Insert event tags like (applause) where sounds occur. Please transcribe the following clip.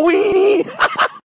Wee! (laughs)